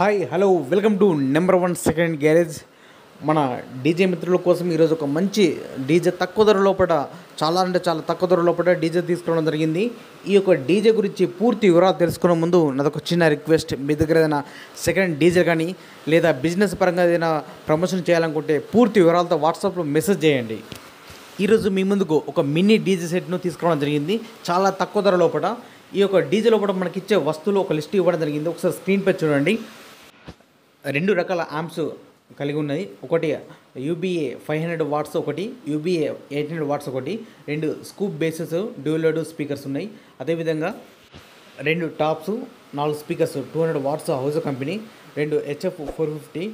Hi hello welcome to number one second garage మన DJ మిత్రుల కోసం ఈరోజు ఒక మంచి డీజే తక్కువ ధర లోపల చాలా అంటే చాలా తక్కువ ధర లోపల డీజే తీసుకోవడం జరిగింది. ఈ యొక్క డీజే గురించి పూర్తి వివరాలు తెలుసుకునే ముందు నాదొక చిన్న రిక్వెస్ట్ మీ దగ్గర ఏదైనా సెకండ్ డీజే కానీ లేదా బిజినెస్ పరంగా ఏదైనా ప్రమోషన్ చేయాలనుకుంటే పూర్తి వివరాలతో వాట్సాప్లో మెసేజ్ చేయండి. ఈరోజు మీ ముందుకు ఒక మినీ డీజే సెట్ను తీసుకోవడం జరిగింది. చాలా తక్కువ ధర లోపల ఈ యొక్క డీజే లోపల మనకి ఇచ్చే వస్తువులు ఒక లిస్ట్ ఇవ్వడం జరిగింది. ఒకసారి స్క్రీన్ పై చూడండి. రెండు రకాల ఆంప్స్ కలిగి ఉన్నది. ఒకటి యూబీఏ ఫైవ్ హండ్రెడ్ వాట్స్ ఒకటి యూబీఏ ఎయిట్ హండ్రెడ్ వాట్స్ ఒకటి రెండు స్కూప్ బేసెస్ డ్యూలోడ్ స్పీకర్స్ ఉన్నాయి. అదేవిధంగా రెండు టాప్స్ నాలుగు speakers two hundred watts house company రెండు HF four fifty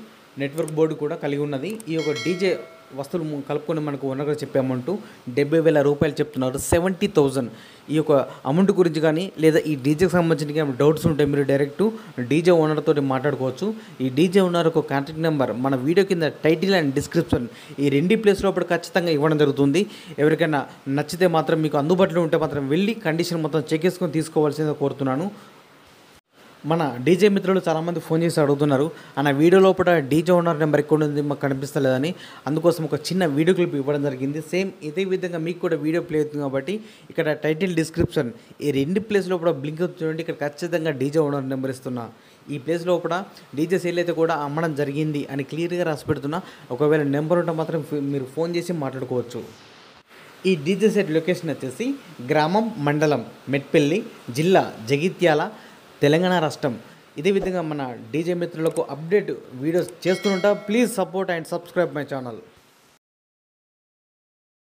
network board కూడా కలిగి ఉన్నది. ఈ యొక్క డీజే వస్తువులు కలుపుకొని మనకు ఓనర్గా చెప్పే అమౌంట్ డెబ్బై వేల రూపాయలు చెప్తున్నారు. సెవెంటీ థౌజండ్ ఈ యొక్క అమౌంట్ గురించి కానీ లేదా ఈ డీజేకి సంబంధించిన ఏమైనా డౌట్స్ ఉంటే మీరు డైరెక్ట్ డీజే ఓనర్ తోటి మాట్లాడుకోవచ్చు. ఈ డీజే ఓనర్ ఒక కాంటాక్ట్ నెంబర్ మన వీడియో కింద టైటిల్ అండ్ డిస్క్రిప్షన్ ఈ రెండు ప్లేస్ లోపల ఖచ్చితంగా ఇవ్వడం జరుగుతుంది. ఎవరికైనా నచ్చితే మాత్రం మీకు అందుబాటులో ఉంటే మాత్రం వెళ్ళి కండిషన్ మొత్తం చెక్ చేసుకొని తీసుకోవాల్సిందిగా కోరుతున్నాను. మన డీజే మిత్రులు చాలామంది ఫోన్ చేసి అడుగుతున్నారు. అన్న వీడియో లోపల డీజే ఓనర్ నెంబర్ ఎక్కడ ఉంది మాకు కనిపిస్తలేదని. అందుకోసం ఒక చిన్న వీడియో క్లిప్ ఇవ్వడం జరిగింది. సేమ్ ఇదే విధంగా మీకు కూడా వీడియో ప్లే అవుతుంది కాబట్టి ఇక్కడ టైటిల్ డిస్క్రిప్షన్ ఈ రెండు ప్లేస్ లోపల బ్లింక్ చూడండి. ఇక్కడ ఖచ్చితంగా డీజే ఓనర్ నెంబర్ ఇస్తున్నా. ఈ ప్లేస్ లోపల డీజే సేల్ అయితే కూడా అమ్మడం జరిగింది అని క్లియర్గా రాసి పెడుతున్నా. ఒకవేళ నెంబర్ ఉంటే మాత్రం మీరు ఫోన్ చేసి మాట్లాడుకోవచ్చు. ఈ డీజే సెట్ లొకేషన్ వచ్చేసి గ్రామం మండలం మెట్పల్లి జిల్లా జగిత్యాల తెలంగాణ రాష్ట్రం. ఇదే విధంగా మన డీజే మిత్రులకు అప్డేట్ వీడియోస్ చేస్తుంటా please support and subscribe my channel